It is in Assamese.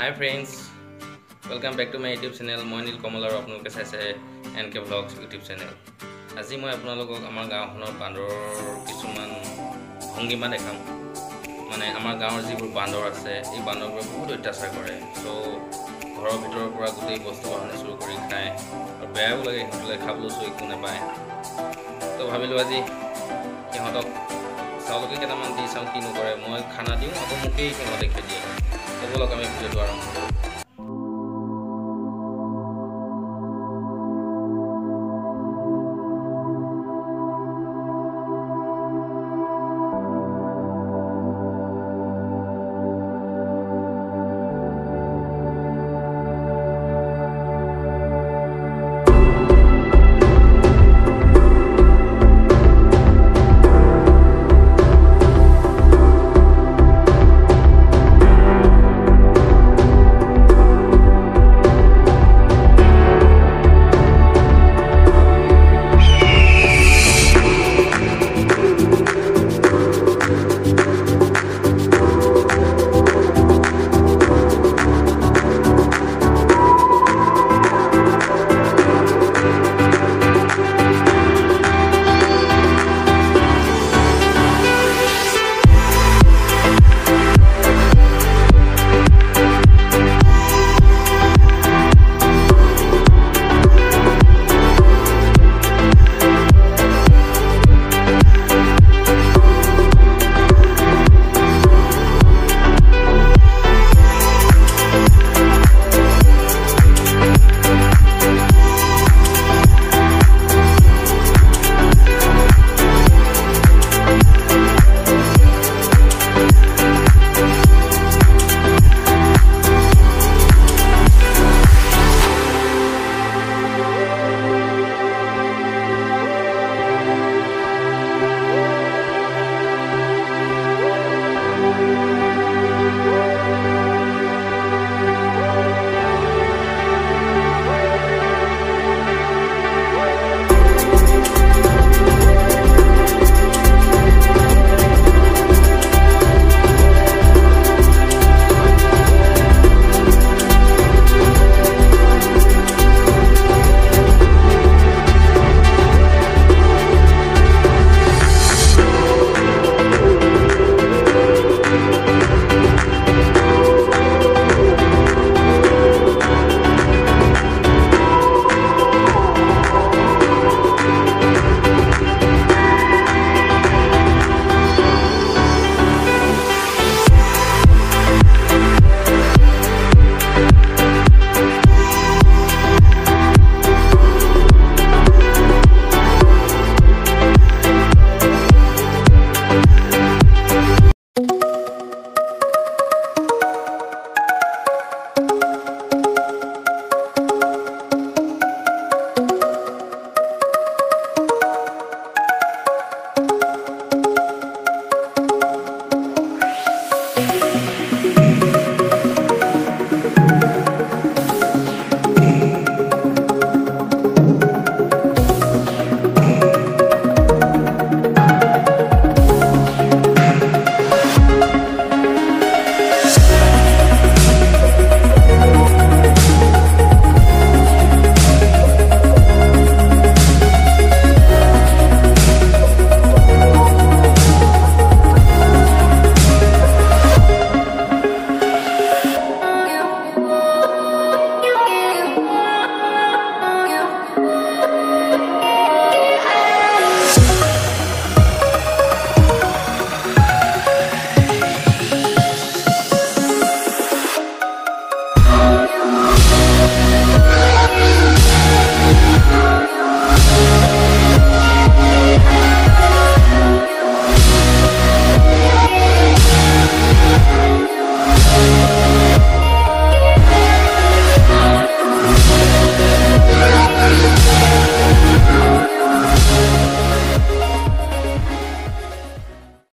Hi friends welcome back to my YouTube channel মই নীল কমল আৰু আপোনালোকে চাইছে N K vlogs YouTube channel আজি মই আপোনালোকক আমাৰ গাঁওখনৰ বান্দৰৰ কিছুমান ভংগীমা দেখাম। মানে আমাৰ গাঁৱৰ যিবোৰ বান্দৰ আছে এই বান্দৰবোৰে বহুত অত্যাচাৰ কৰে। চ' ঘৰৰ ভিতৰৰ পৰা গোটেই বস্তু বাহানি চুৰ কৰি খায় আৰু বেয়াও লাগে সিহঁতলৈ খাবলৈ চৈ একো নাপায়। ত' ভাবিলোঁ আজি সিহঁতক চাউলকে কেইটামান দি চাওঁ কি নকৰে মই খানা দিওঁ আকৌ মোকেই সিহঁতে খেদিয়ে। সেইবোৰ লগ আমি ভিডিঅ'টো আৰম্ভ কৰোঁ